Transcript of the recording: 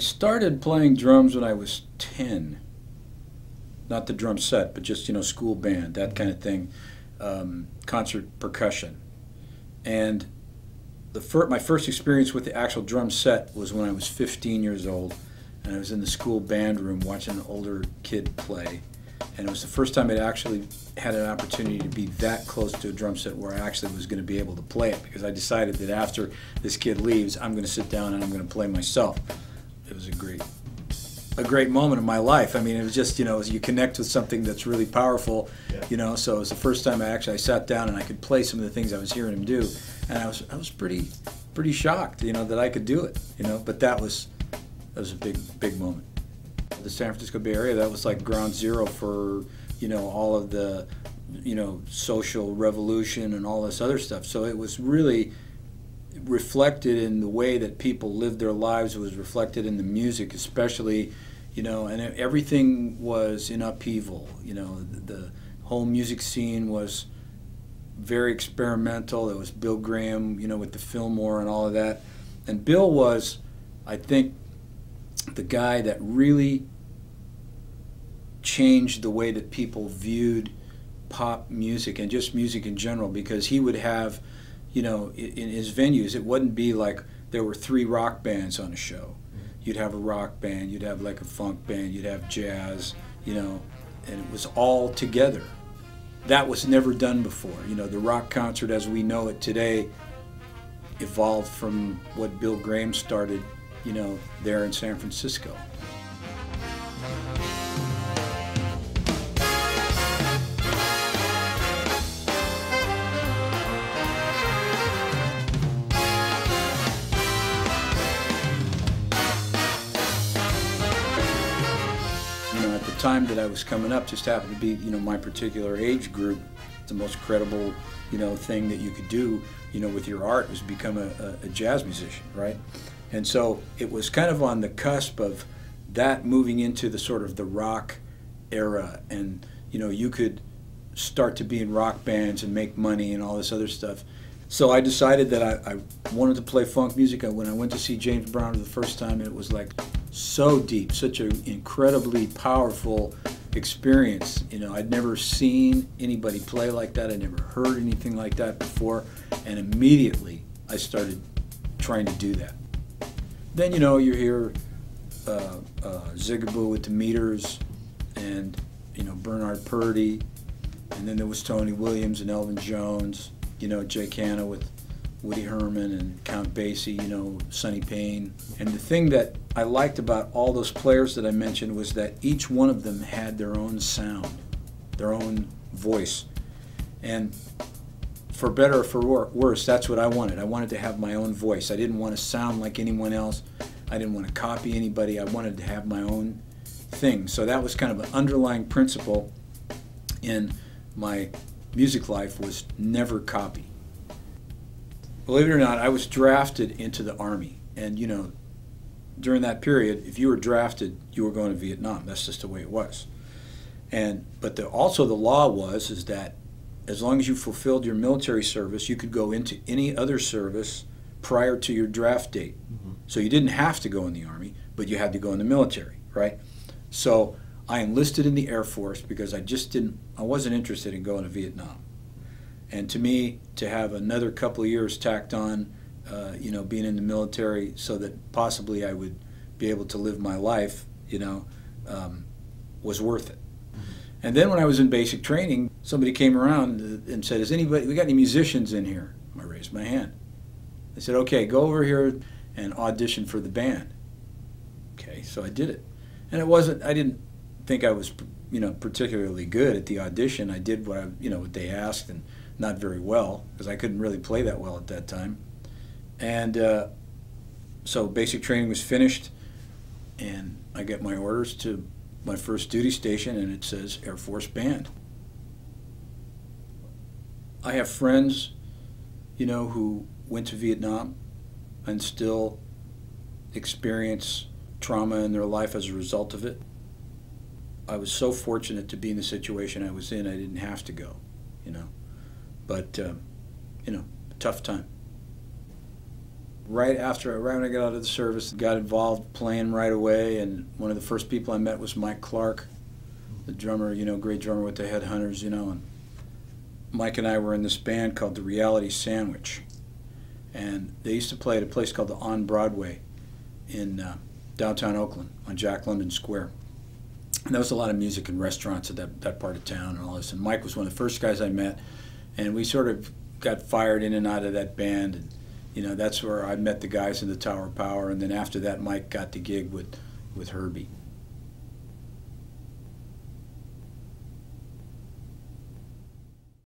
I started playing drums when I was 10. Not the drum set, but just, you know, school band, that kind of thing. Um, concert percussion. And the fir- my first experience with the actual drum set was when I was 15 years old. And I was in the school band room watching an older kid play. And it was the first time I'd actually had an opportunity to be that close to a drum set where I actually was going to be able to play it because I decided that after this kid leaves, I'm going to sit down and I'm going to play myself it was a great a great moment in my life. I mean, it was just you know you connect with something that's really powerful, yeah. you know. So it was the first time I actually I sat down and I could play some of the things I was hearing him do, and I was I was pretty pretty shocked, you know, that I could do it, you know. But that was that was a big big moment. The San Francisco Bay Area that was like ground zero for you know all of the you know social revolution and all this other stuff. So it was really reflected in the way that people lived their lives. It was reflected in the music, especially, you know, and everything was in upheaval. You know, the, the whole music scene was very experimental. There was Bill Graham, you know, with the Fillmore and all of that. And Bill was, I think, the guy that really changed the way that people viewed pop music and just music in general because he would have you know, in his venues, it wouldn't be like there were three rock bands on a show. Mm-hmm. You'd have a rock band, you'd have like a funk band, you'd have jazz, you know, and it was all together. That was never done before. You know, the rock concert as we know it today evolved from what Bill Graham started, you know, there in San Francisco. Time that I was coming up just happened to be, you know, my particular age group. The most credible, you know, thing that you could do, you know, with your art was become a, a, a jazz musician, right? And so it was kind of on the cusp of that moving into the sort of the rock era, and you know, you could start to be in rock bands and make money and all this other stuff. So I decided that I, I wanted to play funk music. When I went to see James Brown for the first time, it was like so deep, such an incredibly powerful experience. You know, I'd never seen anybody play like that. I'd never heard anything like that before, and immediately I started trying to do that. Then you know you hear uh, uh, Zigaboo with the meters, and you know Bernard Purdie, and then there was Tony Williams and Elvin Jones. You know Jake Hanna with Woody Herman and Count Basie, you know, Sonny Payne. And the thing that I liked about all those players that I mentioned was that each one of them had their own sound, their own voice. And for better or for worse, that's what I wanted. I wanted to have my own voice. I didn't want to sound like anyone else. I didn't want to copy anybody. I wanted to have my own thing. So that was kind of an underlying principle in my music life was never copy believe it or not, I was drafted into the Army. And, you know, during that period, if you were drafted, you were going to Vietnam. That's just the way it was. And but the, also the law was is that as long as you fulfilled your military service, you could go into any other service prior to your draft date. Mm-hmm. So you didn't have to go in the army, but you had to go in the military, right? So I enlisted in the Air Force because I just didn't I wasn't interested in going to Vietnam. And to me, to have another couple of years tacked on, uh, you know, being in the military so that possibly I would be able to live my life, you know, um, was worth it. Mm-hmm. And then when I was in basic training, somebody came around and said, "Is anybody? We got any musicians in here?" I raised my hand. They said, "Okay, go over here and audition for the band." Okay, so I did it, and it wasn't. I didn't think I was, you know, particularly good at the audition. I did what I, you know, what they asked, and not very well because I couldn't really play that well at that time. And uh, so basic training was finished, and I get my orders to my first duty station, and it says Air Force Band. I have friends, you know, who went to Vietnam and still experience trauma in their life as a result of it. I was so fortunate to be in the situation I was in, I didn't have to go, you know but um, you know, tough time. right after, right when I got out of the service, got involved playing right away. And one of the first people I met was Mike Clark, the drummer, you know, great drummer with the Headhunters, you know. And Mike and I were in this band called the Reality Sandwich. And they used to play at a place called the On Broadway in uh, downtown Oakland on Jack London Square. And there was a lot of music and restaurants at that, that part of town and all this. And Mike was one of the first guys I met. And we sort of got fired in and out of that band. And, you know, that's where I met the guys in the Tower Power. And then after that, Mike got the gig with, with Herbie.